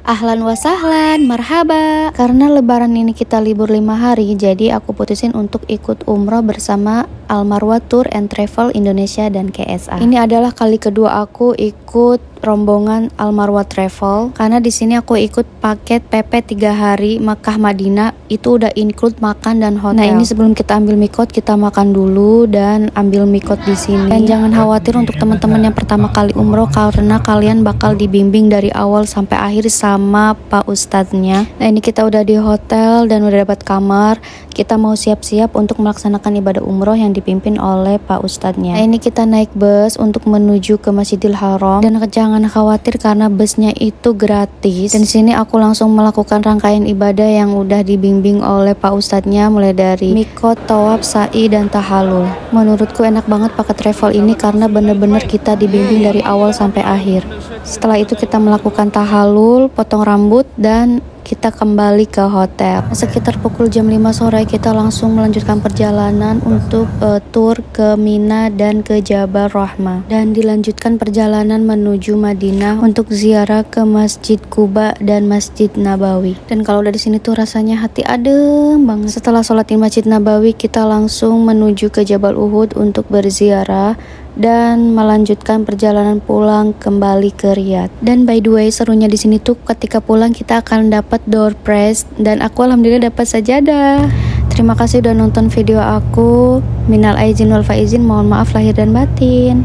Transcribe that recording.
Ahlan wa sahlan, marhaba. Karena lebaran ini kita libur lima hari, jadi aku putusin untuk ikut umroh bersama Almarwa Tour and Travel Indonesia dan KSA. Ini adalah kali kedua aku ikut rombongan Almarwa Travel karena di sini aku ikut paket PP 3 hari Makkah Madinah itu udah include makan dan hotel. Nah, ini sebelum kita ambil mikot kita makan dulu dan ambil mikot di sini. Dan jangan khawatir untuk teman-teman yang pertama kali umroh karena kalian bakal dibimbing dari awal sampai akhir sama Pak Ustadznya. Nah, ini kita udah di hotel dan udah dapat kamar. Kita mau siap-siap untuk melaksanakan ibadah umroh yang dipimpin oleh Pak Ustadznya. Nah, ini kita naik bus untuk menuju ke Masjidil Haram dan jangan khawatir karena busnya itu gratis. Dan sini aku langsung melakukan rangkaian ibadah yang udah dibimbing oleh Pak Ustadznya mulai dari mikot, tawaf, sa'i, dan tahalul. Menurutku enak banget pakai travel ini karena bener-bener kita dibimbing dari awal sampai akhir. Setelah itu kita melakukan tahalul, potong rambut, dan kita kembali ke hotel. Sekitar pukul jam 5 sore kita langsung melanjutkan perjalanan untuk uh, tour ke Mina dan ke Jabal Rahmah dan dilanjutkan perjalanan menuju Madinah untuk ziarah ke Masjid Kuba dan Masjid Nabawi. Dan kalau dari sini tuh rasanya hati adem banget. Setelah sholat di Masjid Nabawi kita langsung menuju ke Jabal Uhud untuk berziarah dan melanjutkan perjalanan pulang kembali ke Riyadh. Dan by the way, serunya di sini tuh ketika pulang kita akan dapat door prize dan aku alhamdulillah dapat sajadah. Terima kasih udah nonton video aku. Minal aizin wal faizin, mohon maaf lahir dan batin.